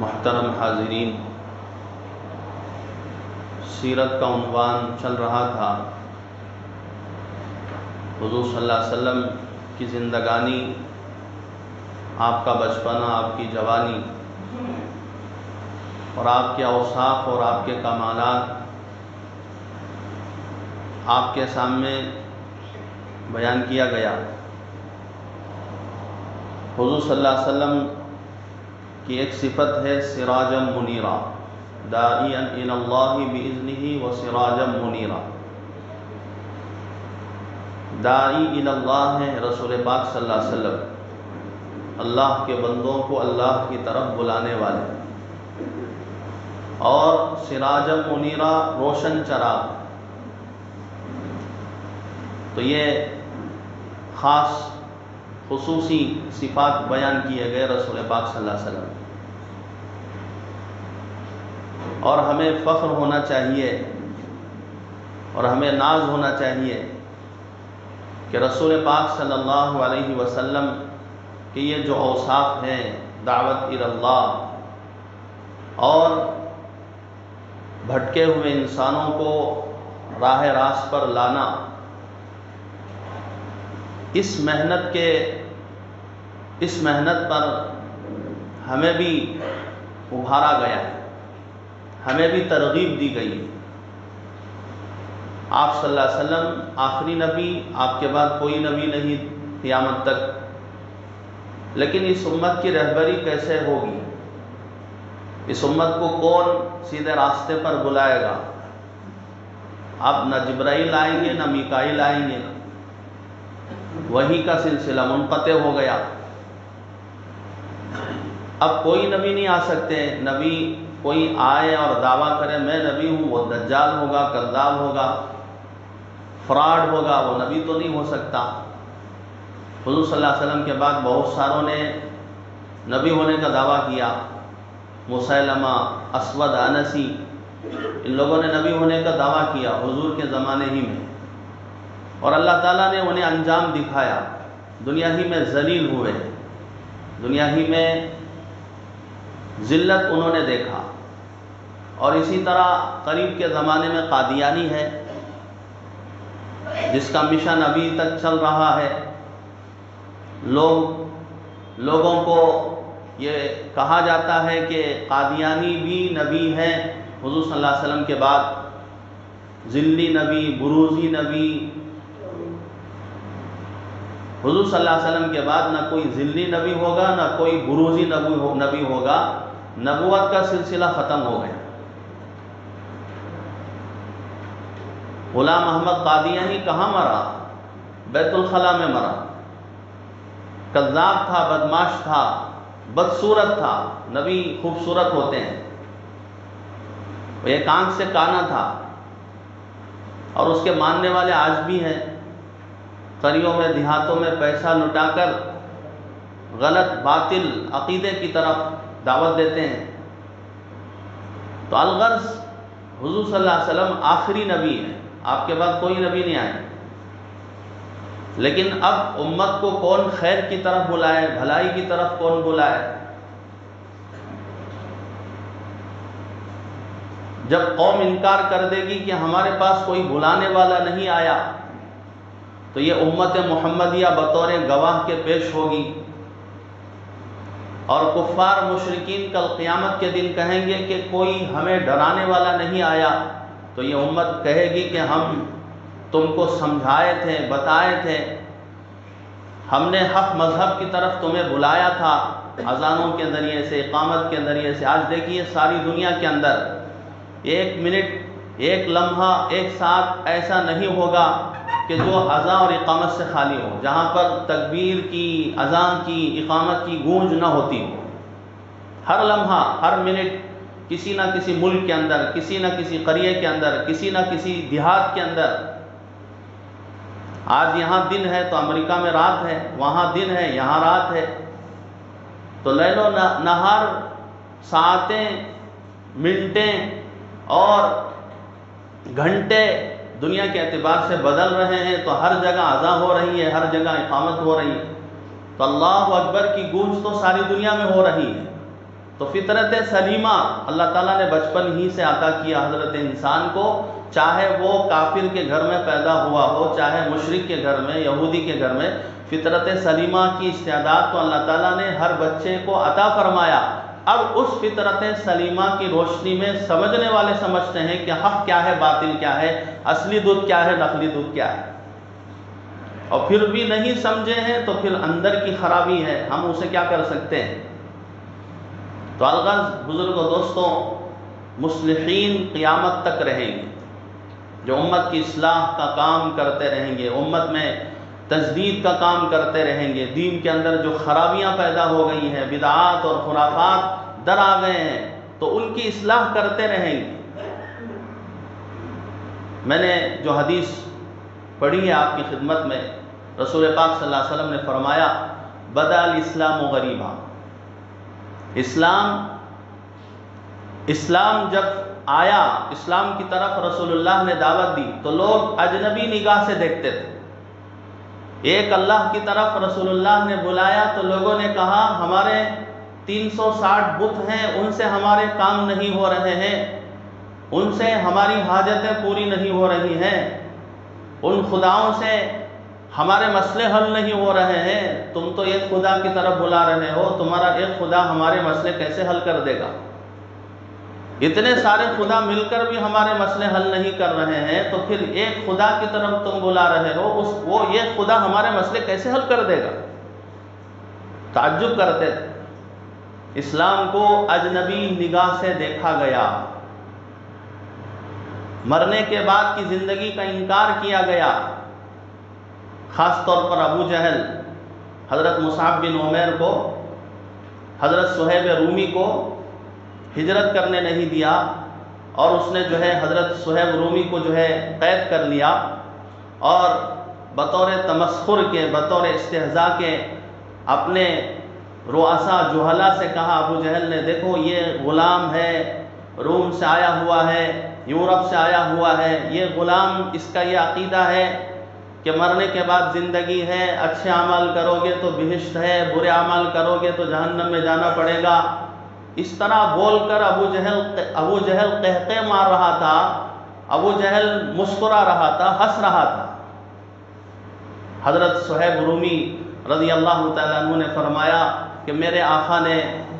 मोहतरम हाजरीन सीरत का उनवान चल रहा था हुजूर सल्लल्लाहु अलैहि वसल्लम की ज़िंदगानी आपका बचपना आपकी जवानी और आपके अवसाफ और आपके कमालात आपके सामने बयान किया गया। हुजूर सल्लल्लाहु अलैहि वसल्लम की एक सिफत है, सिराजम मुनीरा। इनल्लाहि बिइज़्निही व सिराजम मुनीरा। दाई इल्लाह है रसूल पाक सल्लल्लाहु अलैहि वसल्लम। अल्लाह के बंदों को अल्लाह की तरफ़ बुलाने वाले। और सिराजम मुनीरा रोशन चराग तो ये ख़ास खसूसी सिफात बयान किए गए रसूल पाक सल्लल्लाहु अलैहि वसल्लम। और हमें फ़ख्र होना चाहिए और हमें नाज होना चाहिए कि रसूल पाक सल्लल्लाहु अलैहि वसल्लम के ये जो अवसाफ हैं, दावत इल्लाह और भटके हुए इंसानों को राह रास पर लाना, इस मेहनत के, इस मेहनत पर हमें भी उभारा गया है, हमें भी तरगीब दी गई है। आप सल्लल्लाहु अलैहि वसल्लम, आखिरी नबी, आपके बाद कोई नबी नहीं, क़यामत तक। लेकिन इस उम्मत की रहबरी कैसे होगी? इस उम्मत को कौन सीधे रास्ते पर बुलाएगा? अब न जब्राइल आएँगे, न मिकाइल आएँगे। वही का सिलसिला मुनक़ हो गया। अब कोई नबी नहीं आ सकते। नबी कोई आए और दावा करे, मैं नबी हूँ, वो दज्जाल होगा कद्दाब होगा, फ्रॉड होगा, वो नबी तो नहीं हो सकता। हुजूर सल्लल्लाहु के बाद बहुत सारों ने नबी होने का दावा किया। मुसलमा, असवद, अनसी, इन लोगों ने नबी होने का दावा किया हुजूर के ज़माने ही में। और अल्लाह ताला ने उन्हें अंजाम दिखाया, दुनिया ही में जलील हुए, दुनिया ही में ज़िल्लत उन्होंने देखा। और इसी तरह करीब के ज़माने में कादियानी है, जिसका मिशन अभी तक चल रहा है। लोग, लोगों को ये कहा जाता है कि कादियानी भी नबी हैं, हुजूर सल्लल्लाहु वसल्लम के बाद। ज़िल्ली नबी, बुरूज़ी नबी। हुजूर सल्लल्लाहु वसल्लम के बाद ना कोई ज़िल्ली नबी होगा, ना कोई बुरूज़ी नबी हो, नबी होगा। नबूवत का सिलसिला ख़त्म हो गया। गुलाम अहमद कादियानी कहाँ मरा? बैतुलखला में मरा। कज्जाब था, बदमाश था। बदसूरत था, नबी खूबसूरत होते हैं। एक आँख से काना था। और उसके मानने वाले आज भी हैं करियों में, देहातों में पैसा लुटाकर गलत, बातिल अकीदे की तरफ़ दावत देते हैं। तो अलगर्ज, हुजूर सल्लल्लाहु अलैहि वसल्लम आखिरी नबी हैं। आपके बाद कोई नबी नहीं आए लेकिन अब उम्मत को कौन खैर की तरफ़ बुलाए, भलाई की तरफ़ कौन बुलाए? जब कौम इनकार कर देगी कि हमारे पास कोई बुलाने वाला नहीं आया तो ये उम्मत मोहम्मदिया बतौर गवाह के पेश होगी। और कुफ़ार मुशरकिन कल क़ियामत के दिन कहेंगे कि कोई हमें डराने वाला नहीं आया तो ये उम्मत कहेगी कि हम तुमको समझाए थे, बताए थे। हमने हक मज़हब की तरफ़ तुम्हें बुलाया था, अजानों के ज़रिए से, इकामत के ज़रिए से। आज देखिए सारी दुनिया के अंदर एक मिनट, एक लम्हा, एक साथ ऐसा नहीं होगा कि जो अज़ा और इकामत से खाली हो, जहाँ पर तकबीर की, अज़ान की, इकामत की गूंज ना होती हो। हर लम्हा, हर मिनट किसी ना किसी मुल्क के अंदर, किसी ना किसी करिए के अंदर, किसी ना किसी देहात के अंदर आज यहाँ दिन है तो अमेरिका में रात है, वहाँ दिन है, यहाँ रात है। तो लैलो नहार, सातें, मिनटें और घंटे दुनिया के अतबार से बदल रहे हैं तो हर जगह अज़ा हो रही है, हर जगह इकामत हो रही है। तो अल्लाह अकबर की गूंज तो सारी दुनिया में हो रही है। तो फितरत सलीमा अल्लाह ताला ने बचपन ही से अता किया हज़रत इंसान को। चाहे वो काफिर के घर में पैदा हुआ हो, चाहे मुशरक के घर में, यहूदी के घर में, फितरत सलीमा की इस्तेदाद तो अल्लाह ताला ने हर बच्चे को अता फरमाया। अब उस फितरत सलीमा की रोशनी में समझने वाले समझते हैं कि हक क्या है, बातिल क्या है, असली दूध क्या है, नकली दूध क्या है। और फिर भी नहीं समझे हैं तो फिर अंदर की खराबी है, हम उसे क्या कर सकते हैं? तो अलगज बुज़ुर्ग, दोस्तों मुसलिन क़ियामत तक रहेंगे। जो उम्मत की असलाह का काम करते रहेंगे, उम्मत में तजदीद का काम करते रहेंगे, दीन के अंदर जो खराबियाँ पैदा हो गई हैं बिदात और खुराफात दर आ गए हैं तो उनकी असलाह करते रहेंगे। मैंने जो हदीस पढ़ी है आपकी खिदमत में, रसूल पाक सल्लल्लाहु अलैहि वसल्लम ने फरमाया, बदल इस्लाम गरीबा। इस्लाम इस्लाम जब आया, इस्लाम की तरफ़ रसूलुल्लाह ने दावत दी तो लोग अजनबी निगाह से देखते थे। एक अल्लाह की तरफ़ रसूलुल्लाह ने बुलाया तो लोगों ने कहा, हमारे 360 बुत हैं, उनसे हमारे काम नहीं हो रहे हैं, उनसे हमारी हाजतें पूरी नहीं हो रही हैं, उन खुदाओं से हमारे मसले हल नहीं हो रहे हैं, तुम तो एक खुदा की तरफ़ बुला रहे हो, तुम्हारा एक खुदा हमारे मसले कैसे हल कर देगा? इतने सारे खुदा मिलकर भी हमारे मसले हल नहीं कर रहे हैं तो फिर एक खुदा की तरफ़ तुम बुला रहे हो, उस, वो, ये खुदा हमारे मसले कैसे हल कर देगा? ताज्जुब करते थे इस्लाम को अजनबी निगाह से देखा गया। मरने के बाद की ज़िंदगी का इनकार किया गया। ख़ास तौर पर अबू जहल, हज़रत मुसाब बिन उमैर को, हज़रत सुहेब रूमी को हिजरत करने नहीं दिया और उसने जो है हज़रत सुहेब रूमी को जो है कैद कर लिया और बतौर तमस्खुर के, बतौर इस्तेजा के अपने रुआसा जुहला से कहा, अबू जहल ने, देखो ये ग़ुलाम है, रूम से आया हुआ है, यूरोप से आया हुआ है, ये ग़ुलाम इसका ये अकीदा है कि मरने के बाद ज़िंदगी है, अच्छे अमल करोगे तो बिहिश्त है, बुरे अमल करोगे तो जहन्नम में जाना पड़ेगा। इस तरह बोलकर अबू जहल अबू जहल कहते मार रहा था, अबू जहल मुस्कुरा रहा था, हंस रहा था। हज़रत सुहेब रूमी रज़ी अल्लाह तु ने फरमाया कि मेरे आका ने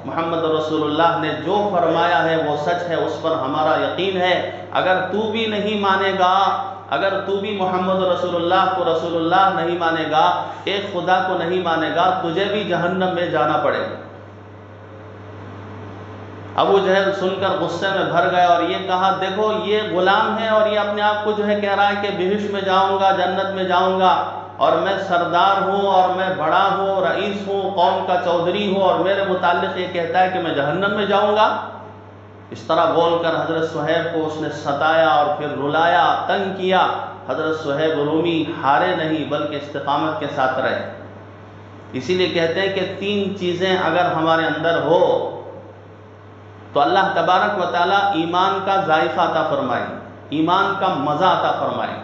मोहम्मद रसूलुल्लाह ने जो फरमाया है, वो सच है, उस पर हमारा यकीन है। अगर तू भी नहीं मानेगा, अगर तू भी मोहम्मद रसूलुल्लाह को रसूलुल्लाह नहीं मानेगा, एक खुदा को नहीं मानेगा, तुझे भी जहन्नम में जाना पड़ेगा। अबू जहल सुनकर गुस्से में भर गया और ये कहा, देखो, ये गुलाम है और ये अपने आप को जो है कह रहा है कि बिहिश में जाऊँगा, जन्नत में जाऊँगा और मैं सरदार हूँ और मैं बड़ा हूँ, रईस हूँ, कौम का चौधरी हूँ और मेरे मुतालिक ये कहता है कि मैं जहन्नम में जाऊँगा। इस तरह बोलकर हज़रत सुहेब को उसने सताया और फिर रुलाया, तंग किया। हज़रत सुहेब रूमी हारे नहीं, बल्कि इस्तकामत के साथ रहे। इसीलिए कहते हैं कि तीन चीज़ें अगर हमारे अंदर हो तो अल्लाह तबारक व ताली ईमान का जायफ़ा अता फरमाए, ईमान का मज़ा अता फरमाए।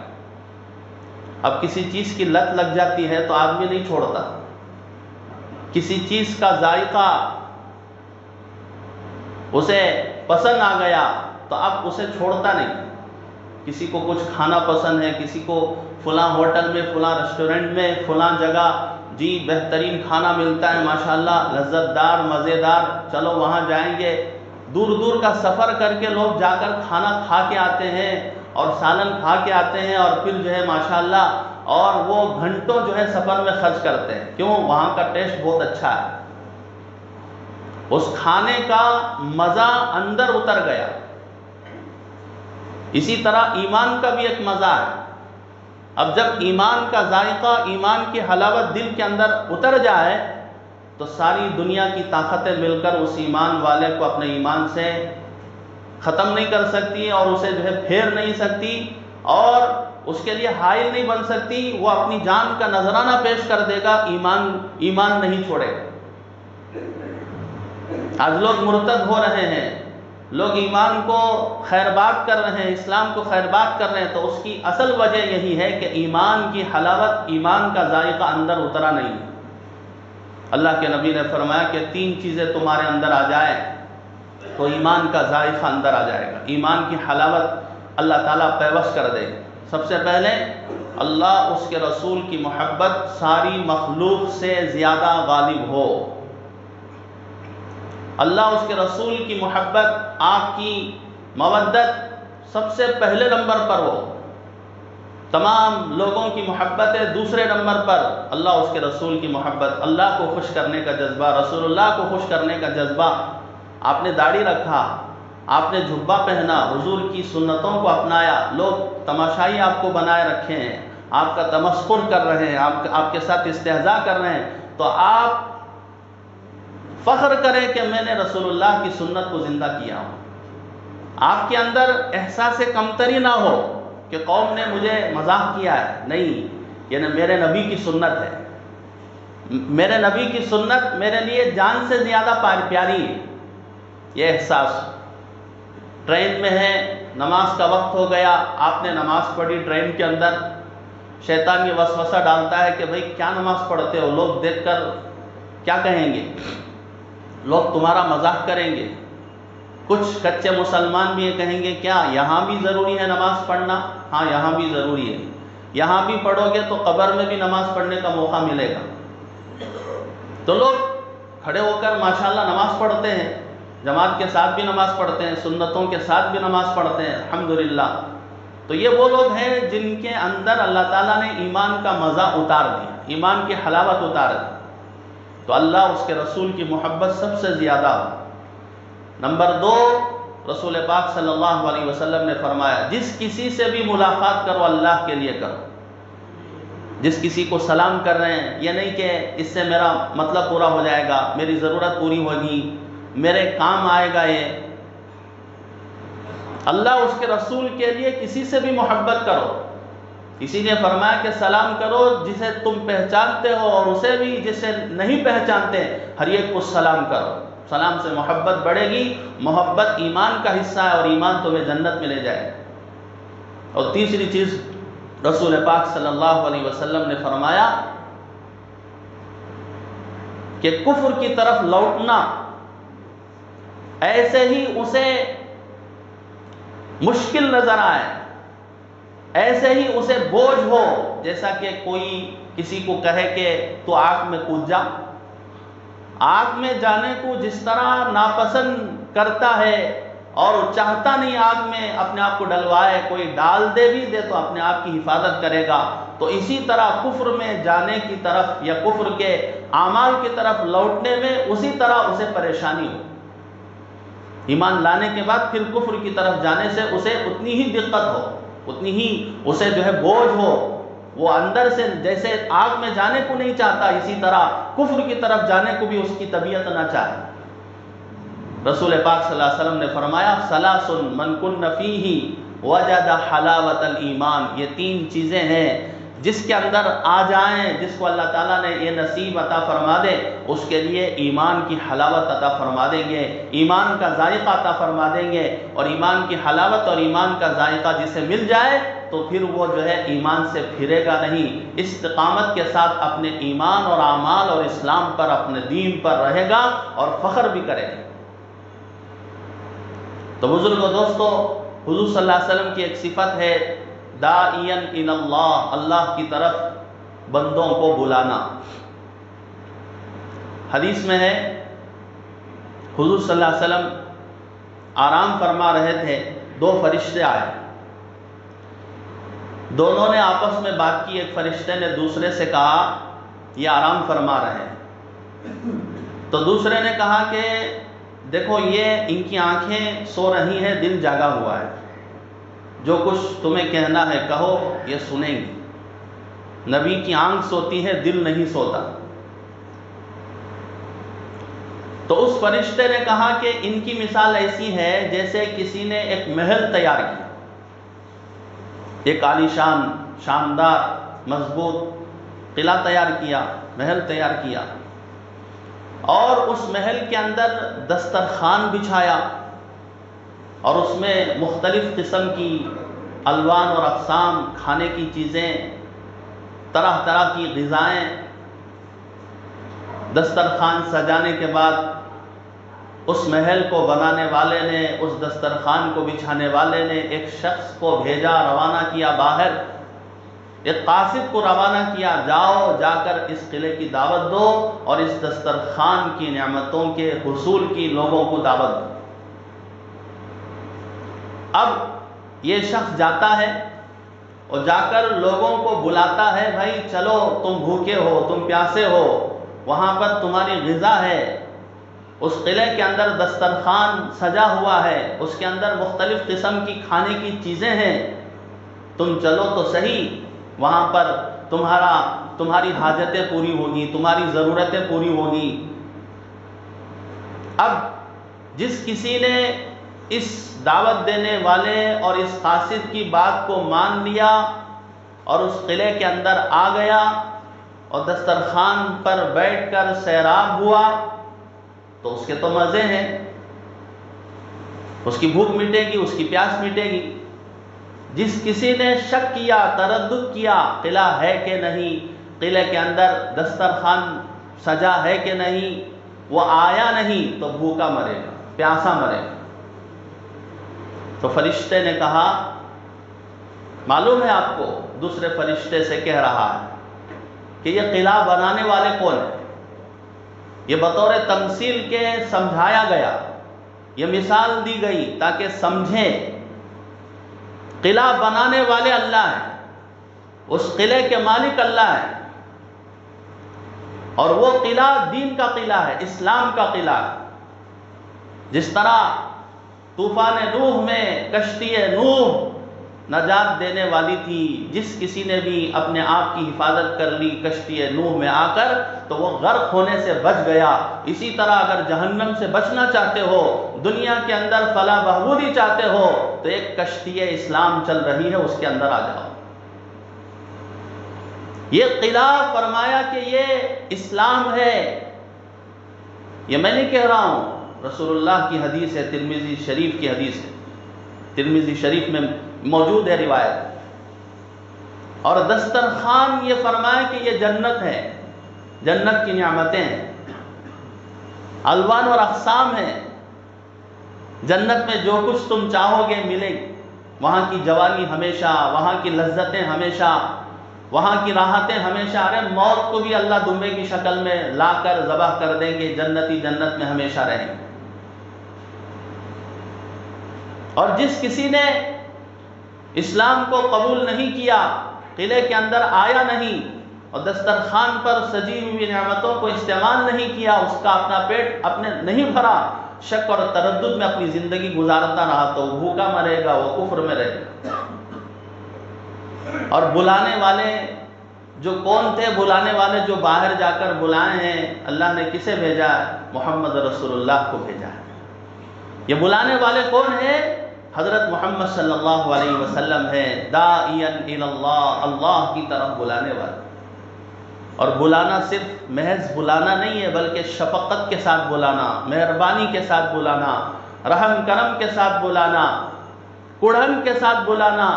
अब किसी चीज़ की लत लग जाती है तो आदमी नहीं छोड़ता। किसी चीज़ का जायका उसे पसंद आ गया तो अब उसे छोड़ता नहीं। किसी को कुछ खाना पसंद है, किसी को फलां होटल में, फलां रेस्टोरेंट में, फलां जगह, जी, बेहतरीन खाना मिलता है, माशाल्लाह, लज्जतदार, मज़ेदार, चलो वहाँ जाएँगे। दूर दूर का सफ़र करके लोग जाकर खाना खा के आते हैं और सालन खा के आते हैं और फिर जो है, माशाल्लाह, और वो घंटों जो है सफ़र में खर्च करते हैं। क्यों? वहाँ का टेस्ट बहुत अच्छा है। उस खाने का मज़ा अंदर उतर गया। इसी तरह ईमान का भी एक मज़ा है। अब जब ईमान का जायका, ईमान की हलावत दिल के अंदर उतर जाए तो सारी दुनिया की ताकतें मिलकर उस ईमान वाले को अपने ईमान से ख़त्म नहीं कर सकती और उसे जो है फेर नहीं सकती और उसके लिए हाइल नहीं बन सकती, वो अपनी जान का नजराना पेश कर देगा, ईमान ईमान नहीं छोड़ेगा। आज लोग मुर्तद हो रहे हैं, लोग ईमान को खैरबात कर रहे हैं, इस्लाम को खैरबात कर रहे हैं तो उसकी असल वजह यही है कि ईमान की हलावत, ईमान का जायका अंदर उतरा नहीं। है अल्लाह के नबी ने फरमाया कि तीन चीज़ें तुम्हारे अंदर आ जाए तो ईमान का जायका अंदर आ जाएगा। ईमान की हलावत अल्लाह ताला पैवस कर दे। सबसे पहले, अल्लाह उसके रसूल की मोहब्बत सारी मखलूक से ज़्यादा गालिब हो। अल्लाह उसके रसूल की मोहब्बत आपकी मवद्दत सबसे पहले नंबर पर हो। तमाम लोगों की मोहब्बतें दूसरे नंबर पर। अल्लाह उसके रसूल की मोहब्बत। अल्लाह को खुश करने का जज्बा रसूलुल्लाह को खुश करने का जज्बा। आपने दाढ़ी रखा आपने जुब्बा पहना हुजूर की सुन्नतों को अपनाया। लोग तमाशाई आपको बनाए रखे हैं आपका तमस्कुर कर रहे हैं आप, आपके साथ इस्तेजा कर रहे हैं। तो आप फ़ख्र करें कि मैंने रसूलुल्लाह की सुन्नत को ज़िंदा किया हूँ। आपके अंदर एहसास कमतरी ना हो। कि कौम ने मुझे मज़ाक किया है। नहीं, ये न मेरे नबी की सुन्नत है। मेरे नबी की सुन्नत मेरे लिए जान से ज़्यादा प्यारी है। ये एहसास। ट्रेन में है, नमाज़ का वक्त हो गया, आपने नमाज़ पढ़ी ट्रेन के अंदर। शैतान ये वसवसा डालता है कि भाई, क्या नमाज़ पढ़ते हो? लोग देखकर क्या कहेंगे? लोग तुम्हारा मज़ाक करेंगे। कुछ कच्चे मुसलमान भी ये कहेंगे, क्या यहाँ भी ज़रूरी है नमाज़ पढ़ना? हाँ यहाँ भी ज़रूरी है। यहाँ भी पढ़ोगे तो कब्र में भी नमाज़ पढ़ने का मौका मिलेगा। तो लोग खड़े होकर माशाल्लाह नमाज़ पढ़ते हैं, जमात के साथ भी नमाज़ पढ़ते हैं, सुन्नतों के साथ भी नमाज़ पढ़ते हैं, अल्हम्दुलिल्लाह। तो ये वो लोग हैं जिनके अंदर अल्लाह ताला ने ईमान का मज़ा उतार दिया, ईमान की हलावत उतार दी। तो अल्लाह उसके रसूल की मोहब्बत सबसे ज़्यादा नंबर दो, रसूल पाक सल्लल्लाहु अलैहि वसल्लम ने फरमाया, जिस किसी से भी मुलाकात करो, अल्लाह के लिए करो। जिस किसी को सलाम कर रहे हैं, ये नहीं कि इससे मेरा मतलब पूरा हो जाएगा, मेरी ज़रूरत पूरी होगी, मेरे काम आएगा ये। अल्लाह उसके रसूल के लिए किसी से भी मोहब्बत करो। किसी ने फरमाया कि सलाम करो, जिसे तुम पहचानते हो और उसे भी, जिसे नहीं पहचानते, हर एक को सलाम करो। सलाम से मोहब्बत बढ़ेगी, मोहब्बत ईमान का हिस्सा है और ईमान तुम्हें जन्नत में ले जाए और तीसरी चीज़ रसूल पाक सल्लल्लाहु अलैहि वसल्लम ने फरमाया कि कुफ्र की तरफ़ लौटना ऐसे ही उसे मुश्किल नज़र आए, ऐसे ही उसे बोझ हो, जैसा कि कोई किसी को कहे कि तो आग में कूद जा। आग में जाने को जिस तरह नापसंद करता है और चाहता नहीं आग में अपने आप को डलवाए, कोई डाल दे भी दे तो अपने आप की हिफाजत करेगा। तो इसी तरह कुफ्र में जाने की तरफ़ या कुफ्र के आमाल की तरफ़ लौटने में उसी तरह उसे परेशानी हो। ईमान लाने के बाद फिर कुफ्र की तरफ़ जाने से उसे उतनी ही दिक्कत हो, उतनी ही उसे जो है बोझ हो वो अंदर से जैसे आग में जाने को नहीं चाहता, इसी तरह कुफर की तरफ़ जाने को भी उसकी तबीयत ना चाहे। रसूल पाक सल्लल्लाहु अलैहि वसल्लम ने फरमाया, सलासुन मनकुन नफ़ी ही वजद हलावत ईमान। ये तीन चीज़ें हैं जिसके अंदर आ जाएँ, जिसको अल्लाह ताला ने ये नसीब अता फरमा दे, उसके लिए ईमान की हलावत अता फरमा देंगे, ईमान का जायका अता फरमा देंगे और ईमान की हलावत और ईमान का जायका जिसे मिल जाए तो फिर वो जो है ईमान से फिरेगा नहीं। इस्तकामत के साथ अपने ईमान और आमाल और इस्लाम पर, अपने दीन पर रहेगा और फ़ख्र भी करेगा। तो बुज़ुर्ग, दोस्तों, हुजूर सल्लल्लाहु अलैहि वसल्लम की एक सिफत है दाइन इन अल्लाह अल्लाह की तरफ़ बंदों को बुलाना। हदीस में है, हुजूर सल्लल्लाहु अलैहि वसल्लम आराम फरमा रहे थे, दो फरिश्ते आए। दोनों ने आपस में बात की, एक फरिश्ते ने दूसरे से कहा, ये आराम फरमा रहे हैं। तो दूसरे ने कहा कि, देखो, ये इनकी आँखें सो रही हैं दिल जागा हुआ है। जो कुछ तुम्हें कहना है, कहो, ये सुनेंगे। नबी की आँख सोती है, दिल नहीं सोता। तो उस फरिश्ते ने कहा कि इनकी मिसाल ऐसी है, जैसे किसी ने एक महल तैयार किया। एक आलीशान शानदार, मज़बूत किला तैयार किया, महल तैयार किया। और उस महल के अंदर दस्तरखान बिछाया। और उसमें मुख्तलिफ़ किस्म की अलवान और अकसाम, खाने की चीज़ें, तरह तरह की गज़ाएँ, दस्तरखान सजाने के बाद उस महल को बनाने वाले ने, उस दस्तरखान को बिछाने वाले ने एक शख्स को भेजा, रवाना किया बाहर। एक कासिब को रवाना किया, जाओ, जाकर इस किले की दावत दो और इस दस्तरखान की नियामतों के हसूल की लोगों को दावत दो। अब ये शख्स जाता है और जाकर लोगों को बुलाता है, भाई, चलो, तुम भूखे हो, तुम प्यासे हो, वहाँ पर तुम्हारी गज़ा है। उस किले के अंदर दस्तरखान सजा हुआ है। उसके अंदर मुख्तलिफ़ किस्म की खाने की चीज़ें हैं। तुम चलो तो सही, वहाँ पर तुम्हारा, तुम्हारी हाजतें पूरी होगी, तुम्हारी ज़रूरतें पूरी होगी। अब जिस किसी ने इस दावत देने वाले और इस खासिद की बात को मान लिया और उस किले के अंदर आ गया और दस्तरखान पर बैठकर सैराब हुआ तो उसके तो मज़े हैं। उसकी भूख मिटेगी, उसकी प्यास मिटेगी। जिस किसी ने शक किया तरद किया, किला है कि नहीं, किले के अंदर दस्तरखान सजा है कि नहीं, वो आया नहीं तो भूखा मरेगा, प्यासा मरेगा। तो फरिश्ते ने कहा, मालूम है आपको, दूसरे फरिश्ते से कह रहा है कि ये किला बनाने वाले कौन है? ये बतौर तमसील के समझाया गया, ये मिसाल दी गई ताकि समझें, किला बनाने वाले अल्लाह हैं, उस किले के मालिक अल्लाह है, और वो किला दीन का किला है, इस्लाम का किला है, जिस तरह तूफ़ान नूह में, कश्ती नूह। नजात देने वाली थी, जिस किसी ने भी अपने आप की हिफाजत कर ली कश्ती नूह में आकर तो वो गर्क होने से बच गया। इसी तरह अगर जहन्नम से बचना चाहते हो, दुनिया के अंदर फला बहबूदी चाहते हो तो एक कश्ती इस्लाम चल रही है, उसके अंदर आ जाओ। ये किला फरमाया कि ये इस्लाम है। ये मैं नहीं कह रहा हूँ रसूलुल्लाह की हदीस है, तिरमिजी शरीफ की हदीस है। तिरमिजी शरीफ में मौजूद है रिवायत। और दस्तरखान ये फरमाए कि ये जन्नत है, जन्नत की नियामतें हैं। अलवान और अकसाम है। जन्नत में जो कुछ तुम चाहोगे मिलेगी। वहाँ की जवानी हमेशा, वहाँ की लज्जतें हमेशा, वहाँ की राहतें हमेशा। अरे, मौत को भी अल्लाह दुम्बे की शक्ल में लाकर जबह कर देंगे, जन्नती जन्नत में हमेशा रहेंगे। और जिस किसी ने इस्लाम को कबूल नहीं किया, किले के अंदर आया नहीं और दस्तरखान पर सजी हुई नियामतों को इस्तेमाल नहीं किया, उसका अपना पेट अपने नहीं भरा, शक और तरद में अपनी ज़िंदगी गुजारता रहा तो भूखा मरेगा, वो कुफर में रहेगा। और बुलाने वाले जो कौन थे, बुलाने वाले जो बाहर जाकर बुलाए हैं, अल्लाह ने किसे भेजा? मोहम्मद रसूलुल्लाह को भेजा है। ये बुलाने वाले कौन है? हज़रत मोहम्मद सल्लल्लाहु अलैहि वसल्लम है दाइन अल्लाह की तरफ़ बुलाने वाले। और बुलाना सिर्फ़ महज बुलाना नहीं है, बल्कि शफकत के साथ बुलाना, मेहरबानी के साथ बुलाना, रहम करम के साथ बुलाना कुड़न के साथ बुलाना।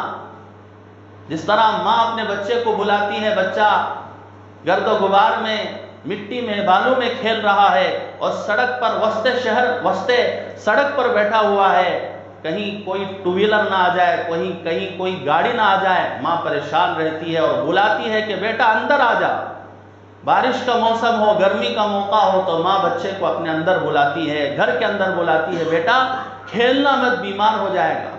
जिस तरह माँ अपने बच्चे को बुलाती है, बच्चा गर्द गुबार में, मिट्टी में, बालू में खेल रहा है और सड़क पर वस्ते शहर, वस्ते सड़क पर बैठा हुआ है कहीं कोई टू व्हीलर ना आ जाए, कहीं कहीं कोई गाड़ी ना आ जाए, माँ परेशान रहती है और बुलाती है कि बेटा अंदर आ जा। बारिश का मौसम हो, गर्मी का मौका हो तो माँ बच्चे को अपने अंदर बुलाती है, घर के अंदर बुलाती है, बेटा खेलना मत, बीमार हो जाएगा।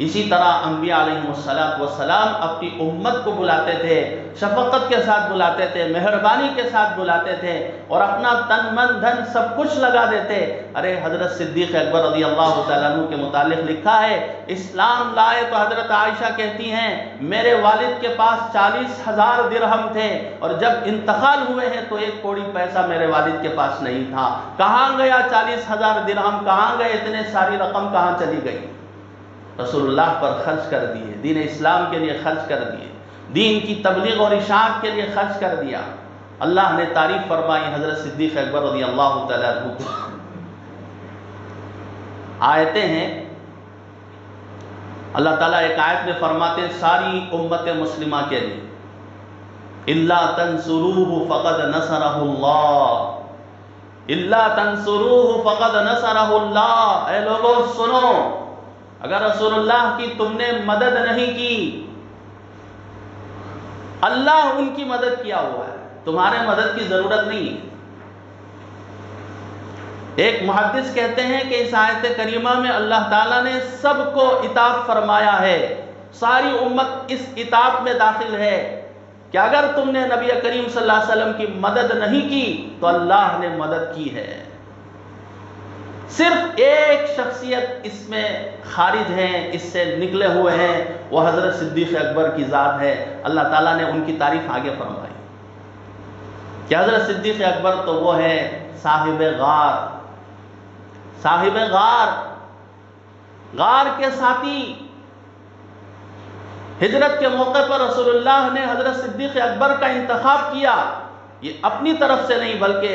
इसी तरह अम्बिया सलाम अपनी उम्मत को बुलाते थे, शफकत के साथ बुलाते थे, मेहरबानी के साथ बुलाते थे और अपना तन, मन, धन सब कुछ लगा देते। अरे हज़रत सिद्दीक अकबर रदी अल्लाह तु के मुतालिक लिखा है, इस्लाम लाए तो हज़रत आयशा कहती हैं, मेरे वालिद के पास चालीस हज़ार दिरहम थे और जब इंतकाल हुए हैं तो एक कोड़ी पैसा मेरे वालिद के पास नहीं था। कहाँ गया चालीस हज़ार दिरहम, कहाँ गए इतने सारी रकम, कहाँ चली गई? रसूलुल्लाह पर खर्च कर दिए, दीन इस्लाम के लिए खर्च कर दिए, दीन की तबलीग और इशात के लिए खर्च कर दिया। अल्लाह ने तारीफ़ फरमाई हज़रत सिद्दीक अकबर रदी अल्लाह तु आयतें हैं। अल्लाह ताला एक आयत में फरमाते सारी उम्मत मुस्लिमा के लिए। इल्ला तनसुरूहु फ़क़द नसरहुल्लाह इल्ला तनसुरूहु फ़क़द ए लोगों, सुनो। अगर रसूलुल्लाह की तुमने मदद नहीं की, अल्लाह उनकी मदद किया हुआ है, तुम्हारे मदद की ज़रूरत नहीं है। एक मुहदस कहते हैं कि इस आयत करीमा में अल्लाह ताला ने सबको इताब फरमाया है, सारी उम्मत इस इताब में दाखिल है कि अगर तुमने नबी करीम सल्लल्लाहु अलैहि वसल्लम की मदद नहीं की तो अल्लाह ने मदद की है। सिर्फ़ एक शख्सियत इसमें खारिज हैं, इससे निकले हुए हैं वो हज़रत सिद्दीक़ अकबर की ज़ात है। अल्लाह ताला ने उनकी तारीफ़ आगे फरमाई। कि हज़रत सिद्दीक़ अकबर तो वो है साहिब गार। साहिब गार गार के साथी। हिजरत के मौके पर रसूलुल्लाह ने हज़रत सिद्दीक़ अकबर का इंतखब किया। ये अपनी तरफ़ से नहीं, बल्कि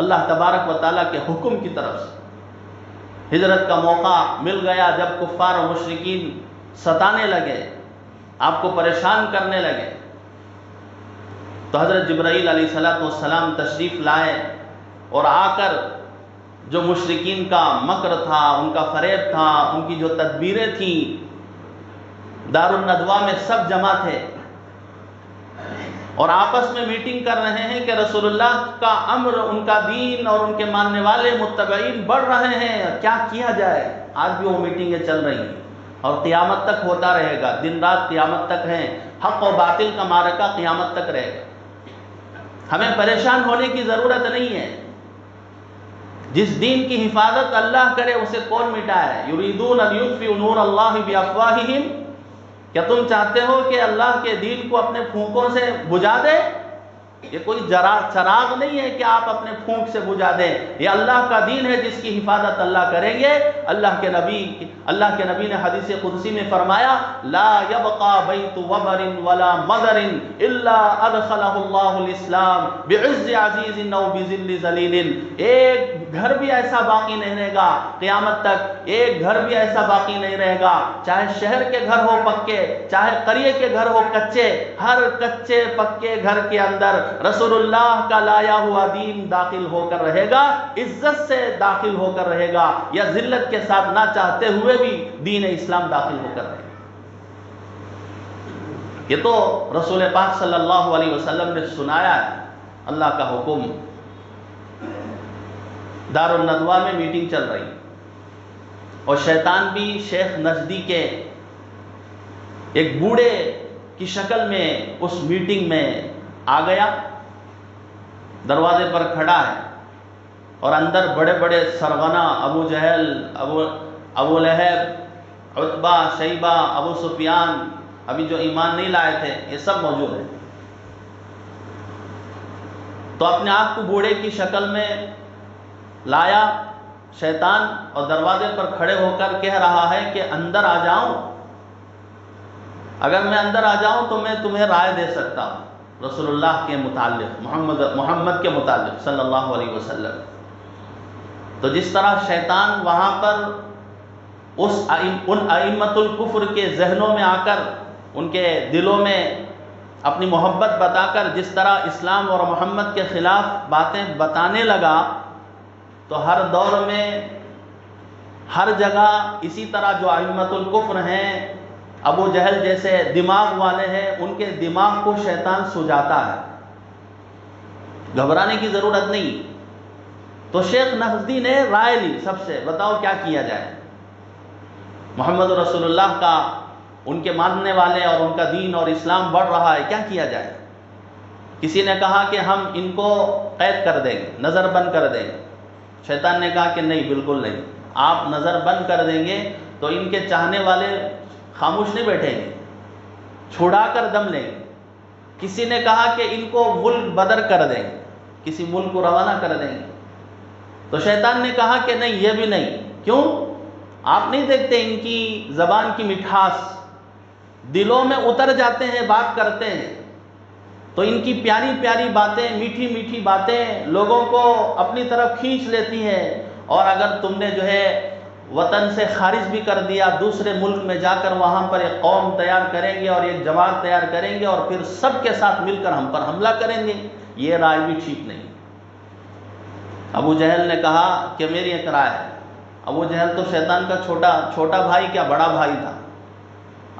अल्लाह तबारक व ताली के हुक्म की तरफ़ से। हिजरत का मौका मिल गया जब कुफ़ार और मुशरकिन सताने लगे, आपको परेशान करने लगे। तो हज़रत जब्राईल सलाम तशरीफ़ लाए और आकर जो मुशरकिन का मकर था, उनका फरेब था, उनकी जो तदबीरें थी दारुलनदवा में सब जमा थे। और आपस में मीटिंग कर रहे हैं कि रसूलुल्लाह का अम्र, उनका दीन और उनके मानने वाले मुतबईन बढ़ रहे हैं। क्या किया जाए? आज भी वो मीटिंगें चल रही हैं और क़ियामत तक होता रहेगा। दिन रात क़ियामत तक है। हक और बातिल का मारका क़ियामत तक रहेगा। हमें परेशान होने की ज़रूरत नहीं है। जिस दीन की हिफाजत अल्लाह करे, उसे कौन मिटाए? नूर अल्लाह अफवाहिम क्या तुम चाहते हो कि अल्लाह के दीन को अपने फूकों से बुझा दे? ये कोई जरा चराग नहीं है कि आप अपने फूंक से बुझा दें। ये अल्लाह का दीन है जिसकी हिफाजत अल्लाह करेंगे। अल्लाह के नबी अल्लाह के नबी ने हदीस कुदसी में फरमाया, ला यबका बैत वबरिन वला मदरिन इल्ला अदखलहुल्लाहुल इस्लाम बिइज्ज अजीजिन औ बिजिल्ल जलीलिन। एक घर भी ऐसा बाकी नहीं रहेगा। क़यामत तक एक घर भी ऐसा बाकी नहीं रहेगा। चाहे शहर के घर हो पक्के, चाहे करिए के घर हो कच्चे, हर कच्चे पक्के घर के अंदर रसूलुल्लाह का लाया हुआ दीन दाखिल होकर रहेगा, इज़्ज़त से दाखिल होकर रहेगा, या जिल्लत के साथ ना चाहते हुए भी दीन इस्लाम दाखिल होकर रहेगा। ये तो रसूल पाक सल्लल्लाहु अलैहि वसल्लम ने सुनाया है। अल्लाह का हुक्म दारुल में मीटिंग चल रही। और शैतान भी शेख नजदी के एक बूढ़े की शक्ल में उस मीटिंग में आ गया। दरवाजे पर खड़ा है। और अंदर बड़े बड़े सरगना, अबू जहल, अबू अबू लहब शैबा, अबू सुफियान, अभी जो ईमान नहीं लाए थे, ये सब मौजूद है। तो अपने आप को बूढ़े की शक्ल में लाया, शैतान और दरवाजे पर खड़े होकर कह रहा है कि अंदर आ जाऊँ। अगर मैं अंदर आ जाऊँ तो मैं तुम्हें राय दे सकता हूँ। रसूलुल्लाह के मुतालिक, मोहम्मद मोहम्मद के मुतालिक, सल्लल्लाहु अलैहि वसल्लम। तो जिस तरह शैतान वहाँ पर उस उन अइमतुल कुफ्र के जहनों में आकर, उनके दिलों में अपनी मोहब्बत बताकर, जिस तरह इस्लाम और मोहम्मद के ख़िलाफ़ बातें बताने लगा तो हर दौर में हर जगह इसी तरह जो अइमतुल कुफ्र हैं, अबू जहल जैसे दिमाग वाले हैं, उनके दिमाग को शैतान सुझाता है। घबराने की ज़रूरत नहीं। तो शेख नजदी ने राय ली सबसे, बताओ क्या किया जाए? मोहम्मद रसूलुल्लाह का, उनके मानने वाले और उनका दीन और इस्लाम बढ़ रहा है, क्या किया जाए? किसी ने कहा कि हम इनको कैद कर देंगे, नज़रबंद कर देंगे। शैतान ने कहा कि नहीं, बिल्कुल नहीं। आप नज़र बंद कर देंगे तो इनके चाहने वाले खामोश नहीं बैठेंगे छुड़ा कर दम लेंगे। किसी ने कहा कि इनको मुल्क बदर कर देंगे, किसी मुल्क को रवाना कर देंगे। तो शैतान ने कहा कि नहीं, ये भी नहीं। क्यों? आप नहीं देखते इनकी ज़बान की मिठास? दिलों में उतर जाते हैं, बात करते हैं। तो इनकी प्यारी प्यारी बातें, मीठी मीठी बातें लोगों को अपनी तरफ़ खींच लेती हैं। और अगर तुमने जो है वतन से खारिज भी कर दिया, दूसरे मुल्क में जाकर वहाँ पर एक कौम तैयार करेंगे और एक जमात तैयार करेंगे और फिर सबके साथ मिलकर हम पर हमला करेंगे, ये राय भी ठीक नहीं। अबू जहल ने कहा कि मेरी एक राय है। अबू जहल तो शैतान का छोटा छोटा भाई क्या बड़ा भाई था?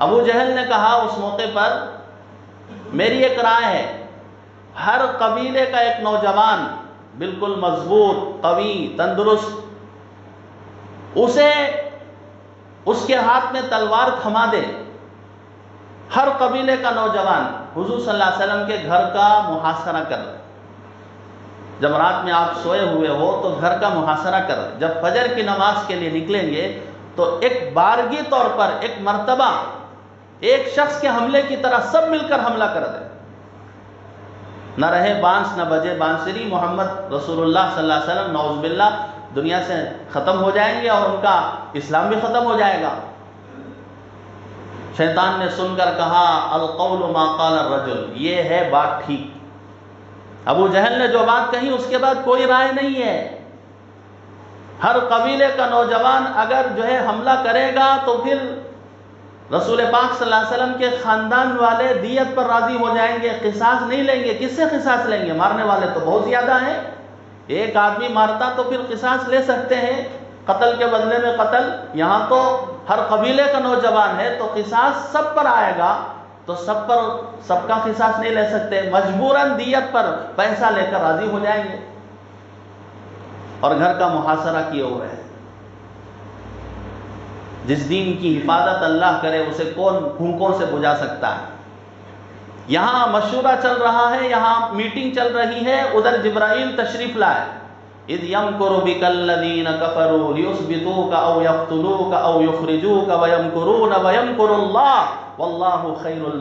अबू जहल ने कहा उस मौके पर मेरी एक राय है, हर कबीले का एक नौजवान बिल्कुल मज़बूत, कवि, तंदुरुस्त, उसे उसके हाथ में तलवार थमा दे। हर कबीले का नौजवान हुजूर सल्लल्लाहु अलैहि वसल्लम के घर का मुहासरा कर। जब रात में आप सोए हुए हो तो घर का मुहासरा कर। जब फजर की नमाज़ के लिए निकलेंगे तो एक बारगी तौर पर, एक मर्तबा एक शख्स के हमले की तरह सब मिलकर हमला कर दे। न रहे बाँस, न बजे बांसुरी, मोहम्मद रसूलुल्लाह सल्लल्लाहु अलैहि वसल्लम नौजबिल्ला दुनिया से ख़त्म हो जाएँगे और उनका इस्लाम भी ख़त्म हो जाएगा। शैतान ने सुनकर कहा, अलकौल माकाल रजुल ये है बात ठीक। अबू जहल ने जो बात कही, उसके बाद कोई राय नहीं है। हर कबीले का नौजवान अगर जो है हमला करेगा तो फिर रसूल पाक वसल्लम के ख़ानदान वाले दियत पर राज़ी हो जाएँगे किसास नहीं लेंगे। किससे किसास लेंगे? मारने वाले तो बहुत ज़्यादा हैं। एक आदमी मारता तो फिर किसास ले सकते हैं। कत्ल के बदले में कत्ल। यहाँ तो हर कबीले का नौजवान है तो किसास सब पर आएगा तो सब पर सबका किसास नहीं ले सकते। मजबूरन दियत पर पैसा लेकर राज़ी हो जाएँगे। और घर का मुहासरा किए हुए हैं। जिस दीन की हिफाजत अल्लाह करे, उसे कौन भूखों से बुझा सकता है? यहाँ मशूरा चल रहा है, यहाँ मीटिंग चल रही है, उधर जिब्राइल तशरीफ़ लाए। इद यम करो बिकल्लदीन कफरू का यख्तुलू का युखरिजू का वयम करू न वयम खैरुल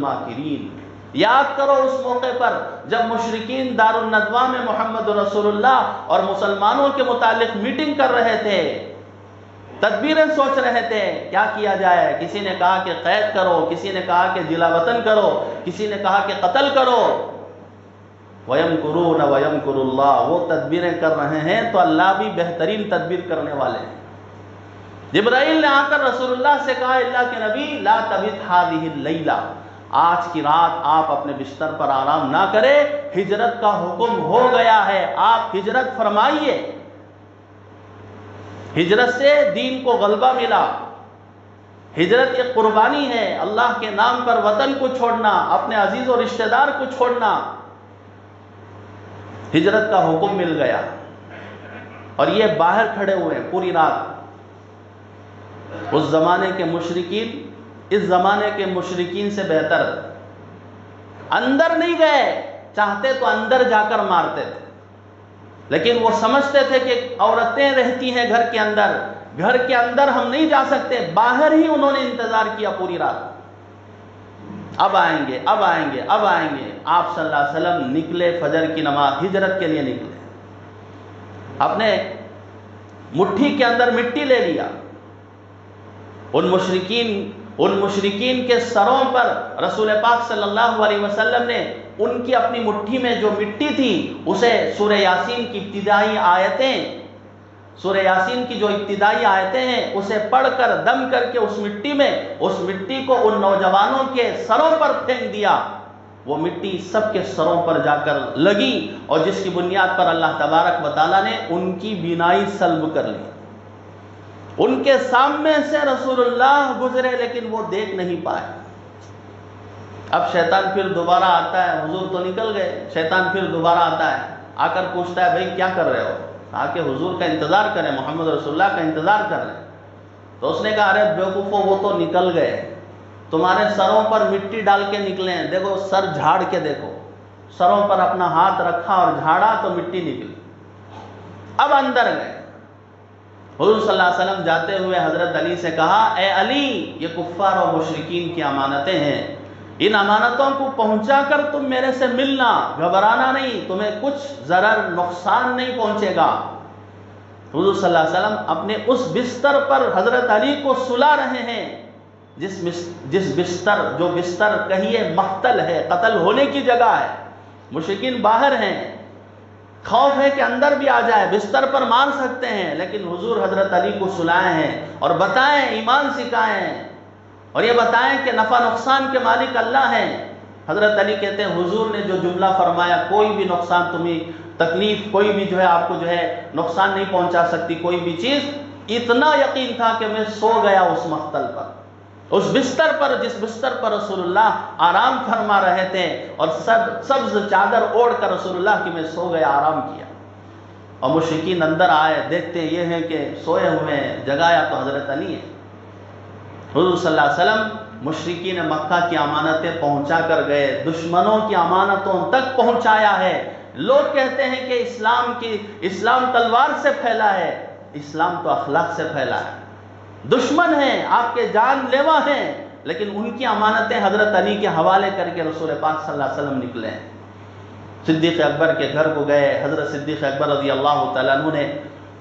याद करो उस मौके पर, जब मुशरिकीन दारुल नदवा में मोहम्मद रसोल्ला और मुसलमानों के मुतालिक मीटिंग कर रहे थे। तदबीरें सोच रहे थे, क्या किया जाए? किसी ने कहा कि कैद करो, किसी ने कहा कि जिला वतन करो, किसी ने कहा कि कत्ल करो। वयम कुरू न वयम कुरुल्लाह, वो तदबीरें कर रहे हैं तो अल्लाह भी बेहतरीन तदबीर करने वाले हैं। जिब्राइल ने आकर रसूलुल्लाह से कहा अल्लाह के नबी, ला तबित हादिहिल्लैला आज की रात आप अपने बिस्तर पर आराम ना करें, हिजरत का हुक्म हो गया है, आप हिजरत फरमाइए। हिजरत से दीन को गलबा मिला। हिजरत एक कुर्बानी है, अल्लाह के नाम पर वतन को छोड़ना, अपने अज़ीज़ और रिश्तेदार को छोड़ना। हिजरत का हुक्म मिल गया। और ये बाहर खड़े हुए हैं पूरी रात। उस ज़माने के मुशरकिन, इस ज़माने के मुशरकिन से बेहतर। अंदर नहीं गए, चाहते तो अंदर जाकर मारते थे। लेकिन वो समझते थे कि औरतें रहती हैं घर के अंदर। घर के अंदर हम नहीं जा सकते, बाहर ही उन्होंने इंतज़ार किया पूरी रात। अब आएँगे अब आएँगे अब आएँगे। आप सल्लल्लाहु अलैहि वसल्लम निकले फजर की नमाज़, हिजरत के लिए निकले। अपने मुट्ठी के अंदर मिट्टी ले लिया। उन मुशरकिन उन मुशरकिन के सरों पर रसूल पाक सल्लल्लाहु अलैहि वसल्लम ने उनकी अपनी मुट्ठी में जो मिट्टी थी, उसे सूर्य यासीन की इब्तदाई आयतें सूर्य यासीन की जो इब्तिदाई आयतें हैं, उसे पढ़कर, दम करके उस मिट्टी में, उस मिट्टी को उन नौजवानों के सरों पर फेंक दिया। वो मिट्टी सबके सरों पर जाकर लगी और जिसकी बुनियाद पर अल्लाह तबारक बताला ने उनकी बीनाई सल्ब कर ली। उनके सामने से रसूलुल्लाह गुजरे, लेकिन वो देख नहीं पाए। अब शैतान फिर दोबारा आता है। हुजूर तो निकल गए। शैतान फिर दोबारा आता है। आकर पूछता है, भाई, क्या कर रहे हो? आके हुजूर का इंतज़ार करें मोहम्मद रसुल्लाह का इंतज़ार कर रहे तो उसने कहा, अरे, बेवकूफ़ो, वो तो निकल गए। तुम्हारे सरों पर मिट्टी डाल के निकले हैं। देखो, सर झाड़ के देखो। सरों पर अपना हाथ रखा और झाड़ा तो मिट्टी निकली। अब अंदर गए। हजूर वसल्लम जाते हुए हज़रत अली से कहा, ए अली, ये कुफ़ार और मुशरकिन की अमानतें हैं। इन अमानतों को पहुँचा कर तुम मेरे से मिलना। घबराना नहीं, तुम्हें कुछ ज़रर नुकसान नहीं पहुंचेगा। हजूर वसल्लम अपने उस बिस्तर पर हज़रत अली को सुला रहे हैं, जिस जिस बिस्तर, जो बिस्तर कहिए मख्तल है, कत्ल होने की जगह है। मुशकिन बाहर हैं। खौफ है कि अंदर भी आ जाए, बिस्तर पर मार सकते हैं, लेकिन हुजूर हज़रत अली को सुलाए हैं और बताएँ, ईमान सिखाएँ। और ये बताएँ कि नफ़ा नुकसान के मालिक अल्लाह हैं। हज़रत अली कहते हैं, हुजूर ने जो जुमला फरमाया, कोई भी नुकसान तुम्हें, तकलीफ़ कोई भी जो है आपको जो है नुकसान नहीं पहुँचा सकती, कोई भी चीज़, इतना यकीन था कि मैं सो गया उस मख्तल पर। उस बिस्तर पर, जिस बिस्तर पर रसूलुल्लाह आराम फरमा रहे थे और सब, सब्ज चादर ओढ़ कर रसूलुल्लाह की मैं सो गया आराम किया। और मुशिकीन अंदर आए, देखते ये हैं कि सोए हुए हैं, जगाया तो हज़रत अली है। हजूर सल्लम मक्का की अमानतें पहुँचा कर गए, दुश्मनों की अमानतों तक पहुँचाया है। लोग कहते हैं कि इस्लाम की, इस्लाम तलवार से फैला है, इस्लाम तो अखलाक से फैला है। दुश्मन हैं, आपके जान लेवा हैं, लेकिन उनकी अमानतें हज़रत अली के हवाले करके रसूल पाक सल्लल्लाहु अलैहि वसल्लम निकले सिद्दीक़ अकबर के घर को गए, हज़रत सिद्दीक़ अकबर रज़ी अल्लाह ने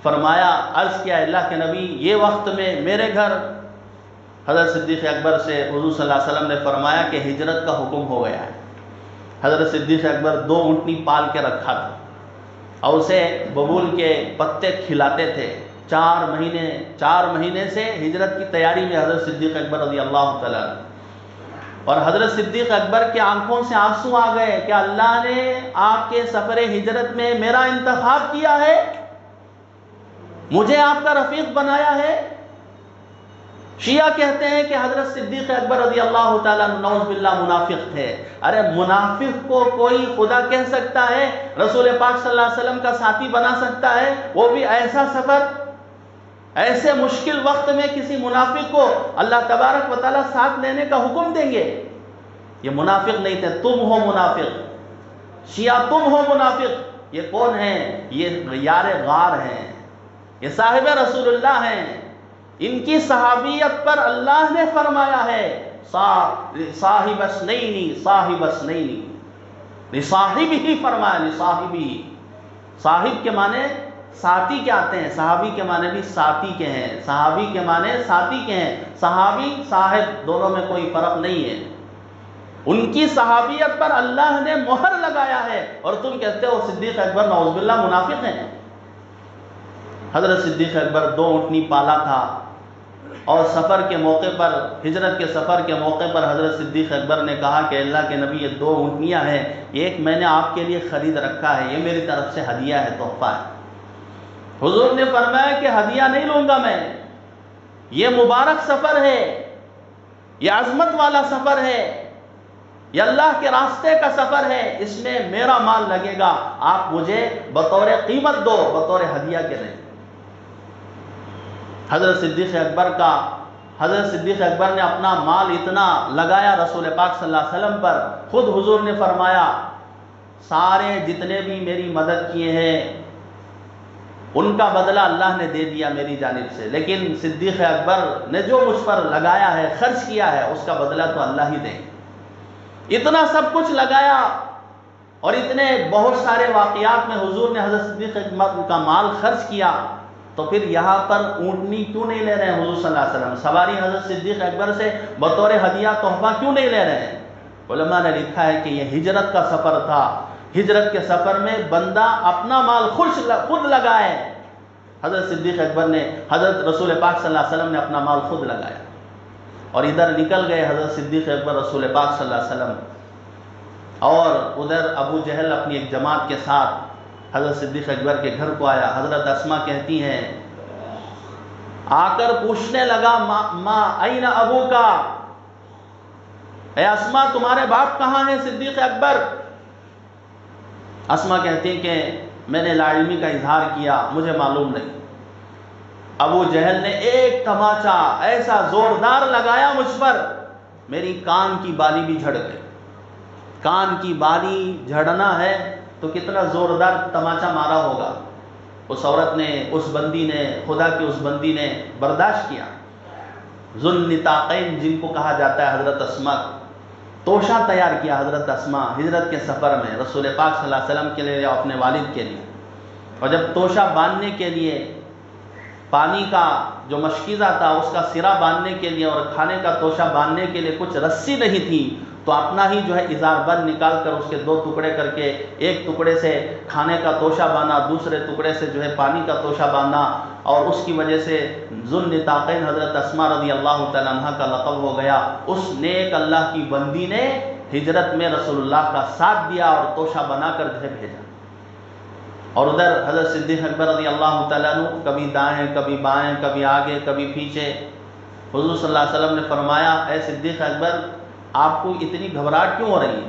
फरमाया, अर्ज़ किया, अल्लाह के नबी, ये वक्त में मेरे घर। हज़रत सिद्दीक़ अकबर से हजू वसल्लम ने फरमाया कि हिजरत का हुक्म हो गया है। हज़रत सिद्दीक़ अकबर दो ऊँटनी पाल के रखा था और उसे बबूल के पत्ते खिलाते थे। चार महीने चार महीने से हिजरत की तैयारी में हज़रत सिद्दीक़ अकबर रज़ी अल्लाह और हज़रत सिद्दीक़ अकबर के आँखों से आँसू आ गए कि अल्लाह ने आपके सफ़र हिजरत में मेरा इंतखाब किया है। मुझे आपका रफ़ीक बनाया है। शिया कहते हैं कि हज़रत सिद्दीक़ अकबर रज़ी अल्लाह नौजबिल्ला मुनाफिक थे। अरे मुनाफिक को कोई खुदा कह सकता है, रसूल पाक सल्लल्लाहु अलैहि वसल्लम का साथी बना सकता है, वो भी ऐसा सफ़र। ऐसे मुश्किल वक्त में किसी मुनाफिक को अल्लाह तबारक वाली साथ लेने का हुक्म देंगे। ये मुनाफिक नहीं थे, तुम हो मुनाफिक। शिया, तुम हो मुनाफिक। ये कौन है? ये यार गार हैं। ये साहिब रसूलुल्लाह हैं। इनकी सहाबियत पर अल्लाह ने फरमाया है साहिबस नहीं नी साहिबस नहीं साहिब ही फरमाया साहिब ही। साहिब के माने साथी के आते हैं? सहाबी के माने भी साथी के हैं। सहाबी के माने साथी के हैं। सहाबी साहिब, दोनों में कोई फ़र्क नहीं है। उनकी सहाबियत पर अल्लाह ने मोहर लगाया है। और तुम कहते हो, सिद्दीक अकबर नौजबिल्ला मुनाफिक हैं? हज़रत सिद्दीक अकबर दो उठनी पाला था। और सफ़र के मौके पर, हिजरत के सफ़र के मौके पर हज़रत सिद्दीक अकबर ने कहा कि अल्लाह के नबी, ये दो ऊँटनियाँ हैं। एक मैंने आपके लिए ख़रीद रखा है। ये मेरी तरफ़ से हदिया है, तोहफ़ा है। हुजूर ने फरमाया कि हदिया नहीं लूँगा मैं। ये मुबारक सफ़र है, ये अजमत वाला सफ़र है, ये अल्लाह के रास्ते का सफ़र है, इसमें मेरा माल लगेगा, आप मुझे बतौर कीमत दो, बतौर हदिया के नहीं। हज़रत सिद्दीक़ अकबर का, हज़रत सिद्दीक़ अकबर ने अपना माल इतना लगाया रसूल पाक सल्लल्लाहु अलैहि वसल्लम पर, ख़ुद हुजूर ने फरमाया, सारे जितने भी मेरी मदद किए हैं उनका बदला अल्लाह ने दे दिया मेरी जानब से। लेकिन सिद्दीक़ अकबर ने जो मुझ पर लगाया है, खर्च किया है, उसका बदला तो अल्लाह ही दे। इतना सब कुछ लगाया और इतने बहुत सारे वाक़ात में हुजूर ने हज़रत सिद्दीक़ अकबर का माल खर्च किया तो फिर यहाँ पर ऊँटनी क्यों नहीं ले रहे हैं हुजूर सल्लल्लाहु अलैहि वसल्लम? सवारी हज़रत सिद्दीक अकबर से बतौर हदिया तोहफा क्यों नहीं ले रहे हैं? ने लिखा है कि यह हिजरत का सफ़र था। हिजरत के सफ़र में बंदा अपना माल खुश खुद लगाए। हज़रत सिद्दीक अकबर ने हज़रत रसूल पाक सल्लल्लाहु अलैहि वसल्लम ने अपना माल खुद लगाया। और इधर निकल गए हज़रत सिद्दीक अकबर रसूल पाक सल्लल्लाहु अलैहि वसल्लम। और उधर अबू जहल अपनी एक जमात के साथ हज़रत सिद्दीक अकबर के घर को आया। हज़रत असमा कहती हैं आकर पूछने लगा माँ मा, आई ना अबू का असमा तुम्हारे बाप कहाँ हैं सिद्दीक अकबर? असमा कहती हैं कि मैंने लाइमी का इजहार किया, मुझे मालूम नहीं। अबू जहल ने एक तमाचा ऐसा जोरदार लगाया मुझ पर, मेरी कान की बाली भी झड़ गई। कान की बाली झड़ना है तो कितना जोरदार तमाचा मारा होगा। उस औरत ने, उस बंदी ने, खुदा की उस बंदी ने बर्दाश्त किया। जुल्निताकैन जिनको कहा जाता है हज़रत असमा तोशा तैयार किया हज़रत असमा हज़रत के सफ़र में रसूल पाक सल्लल्लाहु अलैहि वसल्लम के लिए या अपने वालिद के लिए। और जब तोशा बांधने के लिए पानी का जो मशकीज़ा था, उसका सिरा बांधने के लिए और खाने का तोशा बांधने के लिए कुछ रस्सी नहीं थी तो अपना ही जो है इजार बंद निकाल कर उसके दो टुकड़े करके, एक टुकड़े से खाने का तोशा बांधा, दूसरे टुकड़े से जो है पानी का तोशा बांधा और उसकी वजह से जुल्नताक़न हज़रत असमा रदी अल्लाह तह का लकब हो गया। उस नेक अल्लाह की बंदी ने हिजरत में रसोल्ला का साथ दिया और तोशा बनाकर जो है भेजा। और उधर हज़रत सिद्दीक अकबर रदी अल्लाह तु कभी दाएँ, कभी बाएँ, कभी आगे, कभी पीछे, हजूर सल्लल्लाहु अलैहि वसल्लम ने फरमाया ए सिद्दीक अकबर आपको इतनी घबराहट क्यों हो रही है?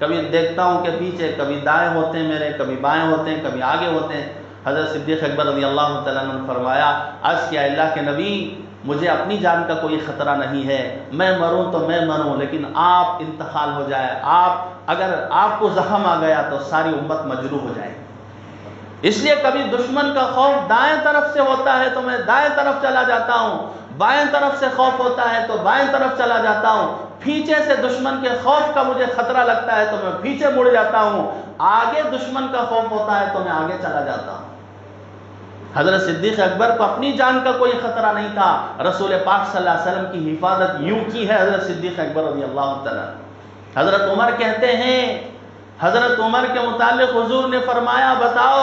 कभी देखता हूँ कि पीछे कभी दाएँ होते हैं मेरे, कभी बाएँ होते हैं, कभी आगे होते हैं। हज़रत सिद्दीक अकबर रज़ी अल्लाह ने फरमाया, अर्ज़ किया अल्लाह के नबी, मुझे अपनी जान का कोई ख़तरा नहीं है। मैं मरूं तो मैं मरूं, लेकिन आप इंतकाल हो जाए। आप, अगर आपको जख्म आ गया तो सारी उम्मत मजरू हो जाए इसलिए कभी दुश्मन का खौफ दाएँ तरफ़ से होता है तो मैं दाएँ तरफ़ चला जाता हूँ। बाएँ तरफ़ से खौफ होता है तो बाएँ तरफ़ चला जाता हूँ। पीछे से दुश्मन के खौफ का मुझे खतरा लगता है तो मैं पीछे मुड़ जाता हूँ। आगे दुश्मन का खौफ होता है तो मैं आगे चला जाता हूँ। हज़रत सिद्दीक अकबर को अपनी जान का कोई खतरा नहीं था। रसूल पाक सल्लल्लाहु अलैहि वसल्लम की हिफाजत यूँ की है हज़रत सिद्दीक अकबर रज़ी अल्लाह हज़रत उमर कहते हैं, हज़रत उमर के मुतालिक हुजूर ने फरमाया, बताओ,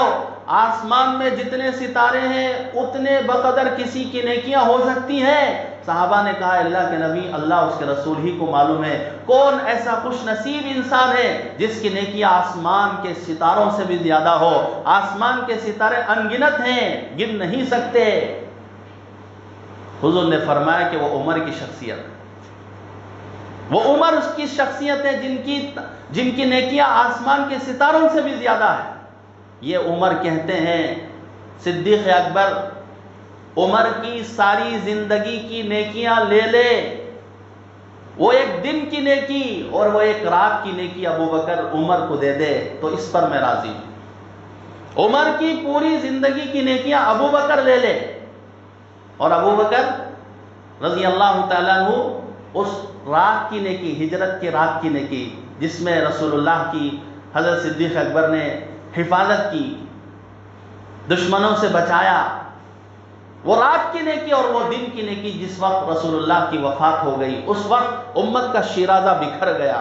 आसमान में जितने सितारे हैं, उतने बकदर किसी की नेकियाँ हो सकती हैं। साहबा ने कहा, अल्लाह के नबी, अल्लाह उसके रसूल ही को मालूम है। कौन ऐसा खुश नसीब इंसान है जिसकी नेकियाँ आसमान के सितारों से भी ज़्यादा हो? आसमान के सितारे अनगिनत हैं, गिन नहीं सकते। हुजूर ने फरमाया कि वो उमर की शख्सियत वो उमर उसकी शख्सियत है जिनकी जिनकी नेकियाँ आसमान के सितारों से भी ज़्यादा है। ये उमर कहते हैं, सिद्दीक अकबर उमर की सारी ज़िंदगी की नेकियाँ ले ले। वो एक दिन की नेकी और वो एक रात की नेकी अबू बकर उमर को दे दे तो इस पर मैं राज़ी हूँ। उमर की पूरी ज़िंदगी की नेकियाँ अबू बकर ले ले। और अबू बकर रज़ी अल्लाह तु उस रात की नेकी, हिजरत की रात की नेकी, जिसमें रसूलुल्लाह की, हज़रत सिद्दीक अकबर ने हिफाजत की, दुश्मनों से बचाया वो रात की नेकी और वो दिन की नेकी, जिस वक्त रसूलुल्लाह की वफात हो गई, उस वक्त उम्मत का शिराजा बिखर गया।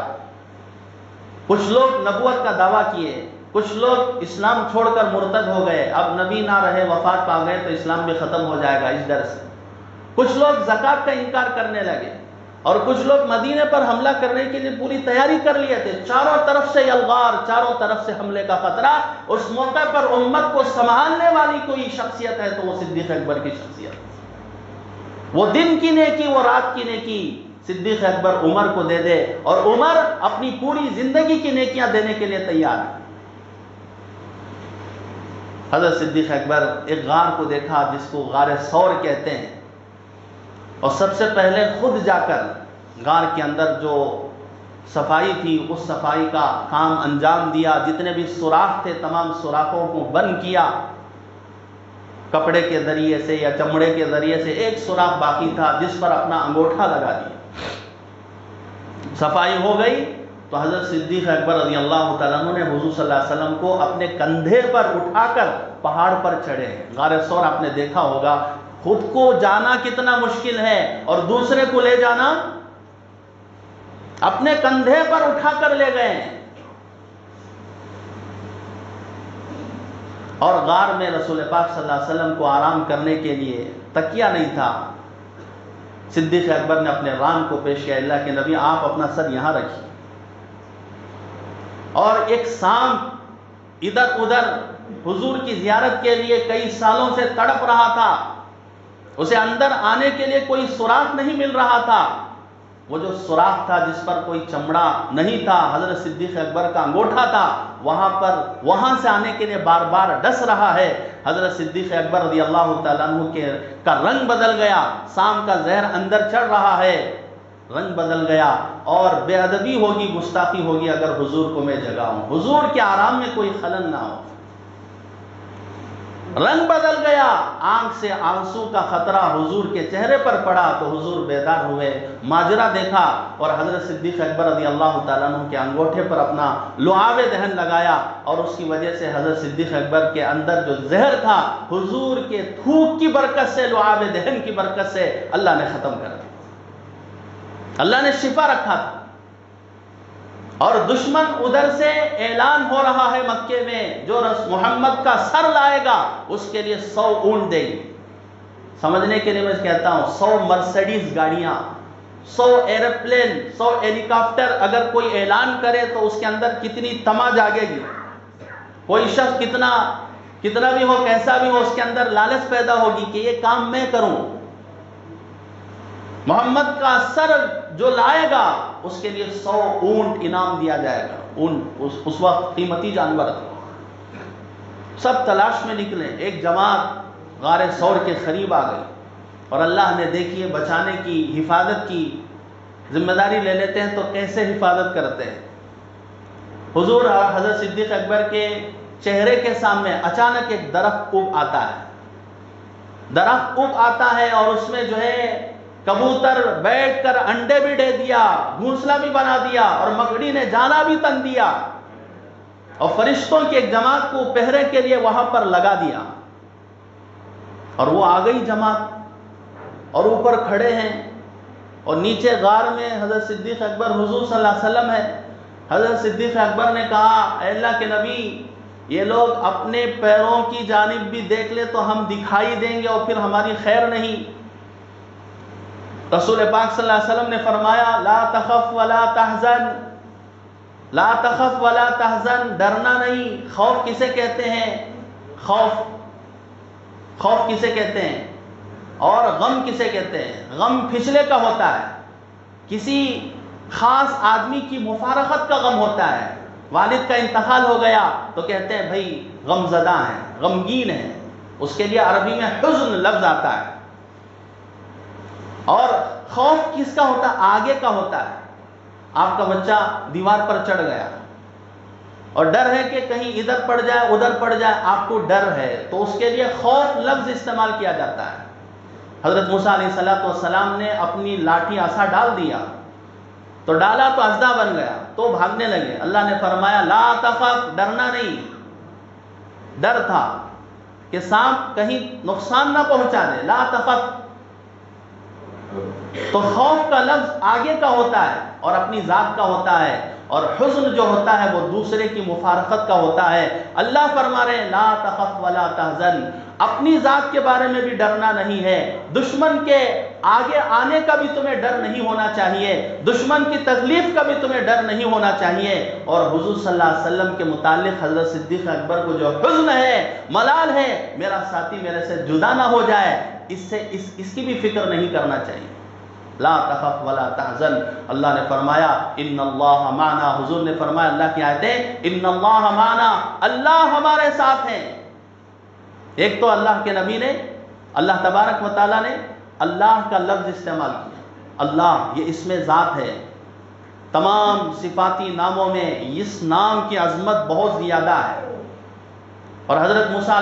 कुछ लोग नबूत का दावा किए, कुछ लोग इस्लाम छोड़कर मुर्तद हो गए। अब नबी ना रहे, वफात पा गए तो इस्लाम भी ख़त्म हो जाएगा इस डर से। कुछ लोग जक़ात का इनकार करने लगे। और कुछ लोग मदीने पर हमला करने के लिए पूरी तैयारी कर लिए थे। चारों तरफ़ से यलगार चारों तरफ़ से हमले का खतरा, उस मौके पर उम्मत को संभालने वाली कोई शख्सियत है तो वो सिद्दीक अकबर की शख्सियत। वो दिन की नेकी, वो रात की नेकी, सिद्दीक अकबर उमर को दे दे और उमर अपनी पूरी ज़िंदगी की नेकियाँ देने के लिए तैयार है। हज़रत सिद्दीक अकबर एक गार को देखा जिसको गार सौर कहते हैं। और सबसे पहले खुद जाकर गार के अंदर जो सफ़ाई थी, उस सफ़ाई का काम अंजाम दिया। जितने भी सुराख थे, तमाम सुराखों को बंद किया। कपड़े के ज़रिए से या चमड़े के ज़रिए से एक सुराख बाकी था, जिस पर अपना अंगूठा लगा दिया। सफ़ाई हो गई तो हज़रत सिद्दीक अकबर रज़ी अल्लाह ने सल्लल्लाहु वसल्लम को अपने कंधे पर उठाकर पहाड़ पर चढ़े। गार सौर आपने देखा होगा खुद को जाना कितना मुश्किल है और दूसरे को ले जाना अपने कंधे पर उठाकर ले गए। और गार में रसूल पाक सल्लल्लाहु अलैहि वसल्लम को आराम करने के लिए तकिया नहीं था। सिद्दीक अकबर ने अपने राम को पेश किया, अल्लाह के नबी, आप अपना सर यहाँ रखिए। और एक सांप इधर उधर हुजूर की जियारत के लिए कई सालों से तड़प रहा था। उसे अंदर आने के लिए कोई सुराख नहीं मिल रहा था। वो जो सुराख था, जिस पर कोई चमड़ा नहीं था, हज़रत सिद्दीक अकबर का अंगूठा था, वहाँ पर, वहाँ से आने के लिए बार बार डस रहा है। हज़रत सिद्दीक अकबर रदी अल्लाह के, का रंग बदल गया। शाम का जहर अंदर चढ़ रहा है। रंग बदल गया और बेअदबी होगी, गुस्ताखी होगी अगर हुजूर को मैं जगाऊं। हुजूर के आराम में कोई खलन ना हो। रंग बदल गया, आँख से आँसू का खतरा हुजूर के चेहरे पर पड़ा तो हुजूर बेदार हुए। माजरा देखा और हज़रत सिद्दीक अकबर रदी अल्लाह तु के अंगूठे पर अपना लुआवे दहन लगाया और उसकी वजह से हज़रत सिद्दीक अकबर के अंदर जो जहर था, हुजूर के थूक की बरकत से, लुआवे दहन की बरकत से अल्लाह ने ख़त्म कर दिया। अल्लाह ने शिफा रखा था। और दुश्मन उधर से ऐलान हो रहा है मक्के में, जो रस मोहम्मद का सर लाएगा, उसके लिए सौ ऊँट देंगे। समझने के लिए मैं कहता हूँ, सौ मर्सिडीज गाड़ियाँ, सौ एरोप्लेन, सौ हेलीकॉप्टर अगर कोई ऐलान करे तो उसके अंदर कितनी तमा जागेगी। कोई शख्स कितना कितना भी हो, कैसा भी हो, उसके अंदर लालच पैदा होगी कि ये काम मैं करूँ। मोहम्मद का सर जो लाएगा उसके लिए सौ ऊँट इनाम दिया जाएगा। ऊँट उस, उस वक्त कीमती जानवर सब तलाश में निकले। एक जमात गार सौर के करीब आ गई। और अल्लाह ने देखिए बचाने की हिफाजत की ज़िम्मेदारी ले लेते हैं तो कैसे हिफाजत करते हैं? हुजूर हज़रत सिद्दीक अकबर के चेहरे के सामने अचानक एक दरख्त उग आता है। दरख्त उग आता है और उसमें जो है कबूतर बैठकर अंडे भी दे दिया, घोंसला भी बना दिया और मकड़ी ने जाना भी तन दिया। और फरिश्तों की एक जमात को पहरे के लिए वहाँ पर लगा दिया। और वो आ गई जमात और ऊपर खड़े हैं और नीचे गार में हज़रत सिद्दीक अकबर, हुजूर वसल्लम है। हज़रत सिद्दीक अकबर ने कहा अल्लाह के नबी, ये लोग अपने पैरों की जानब भी देख ले तो हम दिखाई देंगे और फिर हमारी खैर नहीं। रसूल पाक सल्लल्लाहु अलैहि वसल्लम ने फरमाया, ला तखफ वला तहजन। ला तखफ वला तहजन, डरना नहीं। खौफ किसे कहते हैं? खौफ। खौफ किसे कहते हैं? और गम किसे कहते हैं? गम फिसले का होता है। किसी खास आदमी की मुफारकत का गम होता है। वालिद का इंतकाल हो गया तो कहते हैं, भाई, गमजदा है, गमगीन है। उसके लिए अरबी में हुज्न लफ्ज आता है। और खौफ किसका होता? है आगे का होता है। आपका बच्चा दीवार पर चढ़ गया। और डर है कि कहीं इधर पड़ जाए, उधर पड़ जाए, आपको डर है। तो उसके लिए खौफ लफ्ज इस्तेमाल किया जाता है। हज़रत मूसा सलाम ने अपनी लाठी आसा डाल दिया। तो डाला तो अजदा बन गया। तो भागने लगे। अल्लाह ने फरमाया, ला तफक डरना नहीं। डर था कि सांप कहीं नुकसान ना पहुँचा दे। ला तफक तो खौफ का लफ्ज आगे का होता है और अपनी ज़ात का होता है और हुस्न जो होता है वो दूसरे की मुफारकत का होता है। अल्लाह फरमा रहे ला तखफ वला तहजन। अपनी ज़ात के बारे में भी डरना नहीं है। दुश्मन के आगे आने का भी तुम्हें डर नहीं होना चाहिए। दुश्मन की तकलीफ़ का भी तुम्हें डर नहीं होना चाहिए। और हुजूर वसल्लम के मुतालिक हज़रत सिद्दीक अकबर को जो हुस्न है, मलाल है, मेरा साथी मेरे से जुदा ना हो जाए। इससे इस, इसकी भी फ़िक्र नहीं करना चाहिए। ला तखफ वला तहजन। अल्लाह ने फरमाया इन अल्लाह माना। हुजूर ने फरमाया, अल्लाह की आयतें इन अल्लाह माना। अल्लाह हमारे साथ हैं। एक तो अल्लाह के नबी ने, अल्लाह तबारक व ने अल्लाह का लफ्ज़ इस्तेमाल किया। अल्लाह, ये इसमें ज़ात है। तमाम सिफाती नामों में इस नाम की अजमत बहुत ज़्यादा है। और हज़रत मूसा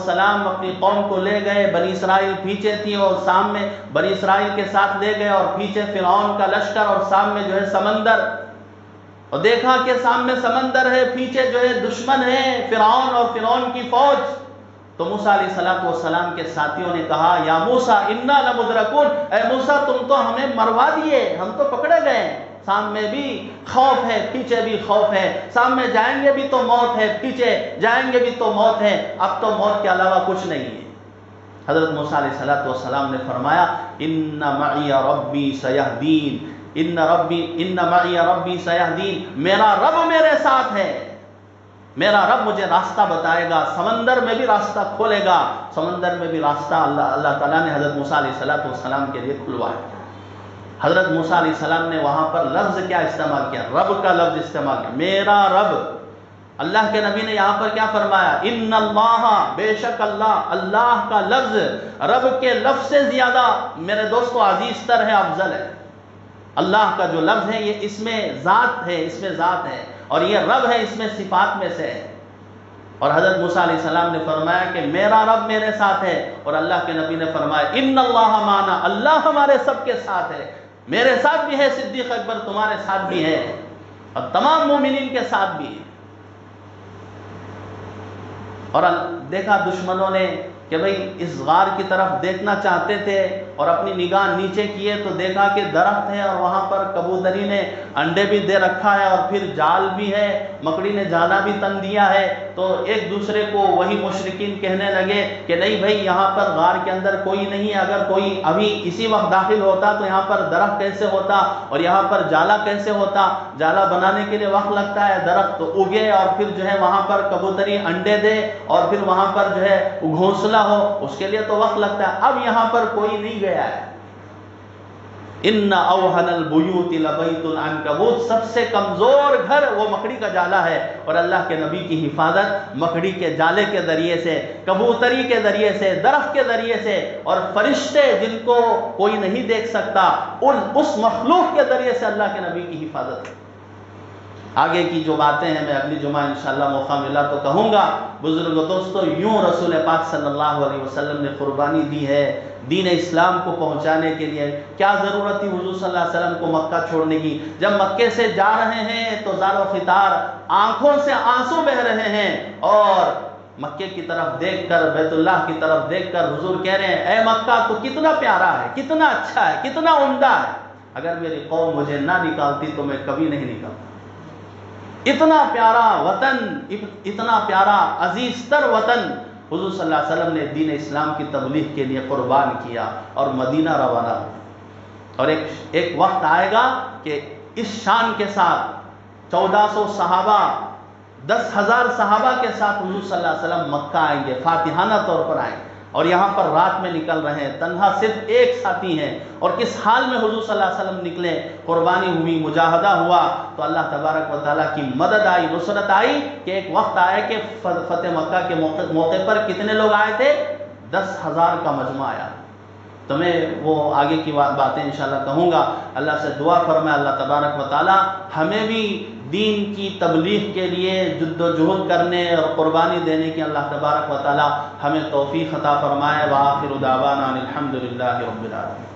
सलाम अपनी कौम को ले गए, बनी इसराइल पीछे थी और सामने बनी इसराइल के साथ ले गए और पीछे फ़िरौन का लश्कर और सामने जो है समंदर। और देखा कि सामने समंदर है, पीछे जो है दुश्मन है, फिरौन और फिरौन की फौज। तो मूसा सलाम के साथियों ने कहा, या मूसा, इन्ना लमुद्रकुन, ए मूसा, तुम तो हमें मरवा दिए, हम तो पकड़े गए सामने भी खौफ है, पीछे भी खौफ है। सामने जाएँगे भी तो मौत है, पीछे जाएँगे भी तो मौत है। अब तो मौत के अलावा कुछ नहीं है। हज़रत मूसा सलाम ने फरमाया, इन्ना मैया रब्बी सयाहदीन, इन्ना रब्बी, इन्ना मैया रब्बी सयाहदीन, मेरा रब मेरे साथ है। मेरा रब मुझे रास्ता बताएगा, समंदर में भी रास्ता खोलेगा। समंदर में भी रास्ता अल्लाह अल्लाह ताला ने हज़रत मूसा सलाम के लिए खुलवाया। हज़रत मूसा सलाम ने वहाँ पर लफ्ज़ क्या इस्तेमाल किया? रब का लफ्ज़ इस्तेमाल किया। मेरा रब। अल्लाह के नबी ने यहाँ पर क्या फरमाया? इन अल्लाह बेशक अल्लाह अल्लाह का लफ्ज़। रब के लफ्ज़ से ज़्यादा मेरे दोस्तों अज़ीज़ तर है, अफजल है। अल्लाह का जो लफ्ज़ है, ये इसमें ज़ात है, इसमें ज़ात है। और ये रब है, इसमें सिफात में से है। और हज़रत मूसा सलाम ने फरमाया कि मेरा रब मेरे साथ है। और अल्लाह के नबी ने फरमाया इन माना, अल्लाह हमारे सबके साथ है। मेरे साथ भी है सिद्दीक अकबर, तुम्हारे साथ भी है। और तमाम मोमिन के साथ भी है। और देखा दुश्मनों ने कि भाई इस गार की तरफ़ देखना चाहते थे और अपनी निगाह नीचे किए तो देखा कि दरख्त है और वहाँ पर कबूतरी ने अंडे भी दे रखा है और फिर जाल भी है, मकड़ी ने जाला भी तन दिया है। तो एक दूसरे को वही मुशरकिन कहने लगे कि नहीं भाई, यहाँ पर गार के अंदर कोई नहीं अगर कोई अभी इसी वक्त दाखिल होता तो यहाँ पर दरख्त कैसे होता और यहाँ पर जाला कैसे होता? जाला बनाने के लिए वक्त लगता है, दरख्त तो उगे और फिर जो है वहाँ पर कबूतरी अंडे दे और फिर वहाँ पर जो है घोंसला हो, उसके लिए तो वक्त लगता है। अब यहाँ पर कोई नहीं गया है। इन्ना अवहनल बुयूत सबसे कमज़ोर घर, वो मकड़ी का जाला है। और अल्लाह के नबी की हिफाजत मकड़ी के जाले के ज़रिए से, कबूतरी के ज़रिए से, दरख्त के ज़रिए से और फरिश्ते जिनको कोई नहीं देख सकता, उन, उस मखलूक के ज़रिए से अल्लाह के नबी की हिफाजत आगे की जो बातें हैं, मैं अगली जुमा इंशाल्लाह मौका मिला तो कहूँगा, बुज़ुर्ग, दोस्तों, यूँ रसूल पाक सल्लल्लाहु अलैहि वसल्लम ने कुर्बानी दी है। दीन इस्लाम को पहुँचाने के लिए। क्या ज़रूरत थी अलैहि वसल्लम को मक्का छोड़ने की? जब मक्के से जा रहे हैं तो ज़ारो खितार आँखों से आँसू बह रहे हैं और मक्के की तरफ़ देखकर, बैतुल्लाह की तरफ़ देखकर हुजूर कह रहे हैं, ए मक्का तो कितना प्यारा है, कितना अच्छा है, कितना उमदा है। अगर मेरी कौम मुझे ना निकालती तो मैं कभी नहीं निकलता। इतना प्यारा वतन इतना प्यारा अज़ीज़ तर वतन अलैहि वसल्लम ने दीन इस्लाम की तबलीग के लिए कुर्बान किया और मदीना रवाना और एक एक वक्त आएगा कि इस शान के साथ चौदह सौ सहाबा, दस हज़ार सहाबा के साथ अलैहि वसल्लम मक्का आएँगे, फातिहाना तौर पर आएँगे। और यहाँ पर रात में निकल रहे हैं। तन्हा सिर्फ़ एक साथी हैं। और किस हाल में अलैहि वसल्लम निकले, कुर्बानी हुई, मुजाहदा हुआ तो अल्लाह तबारक व ताली की मदद आई नुसरत आई कि एक वक्त आया कि फ़तेह मक्का के मौके मौके पर कितने लोग आए थे? दस हज़ार का मजमा आया। तो मैं वो आगे की बातें इंशाल्लाह कहूँगा। अल्लाह से दुआ फरमाए, अल्लाह तबारक व ताली हमें भी दीन की तबलीग के लिए जद्दोजहद करने और क़ुरबानी देने की अल्लाह तबारक वाली हमें तोफ़ी ख़ता फ़रमाए वाखिर उदावाना अलहमदिल्ला रबालमी